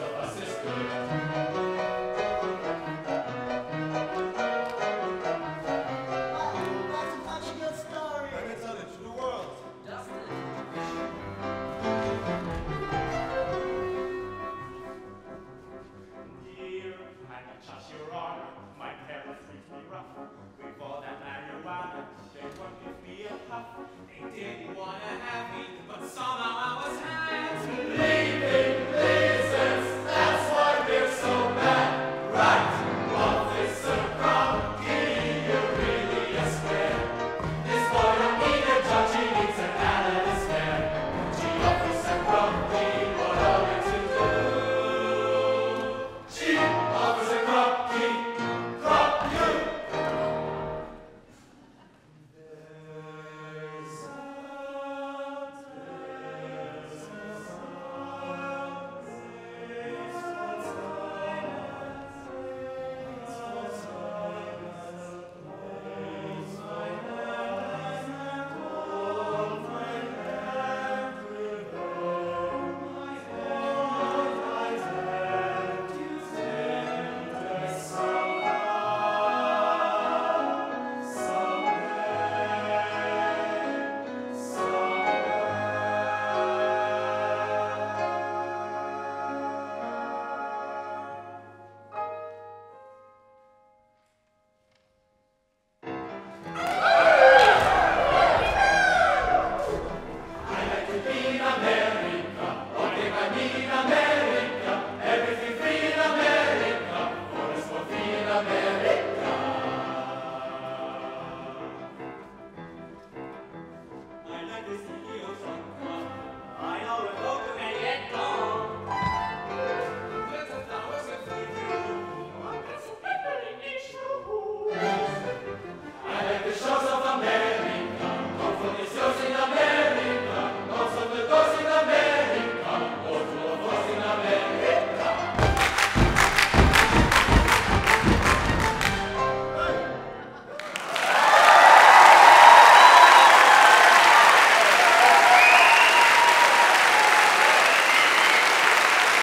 of a sister.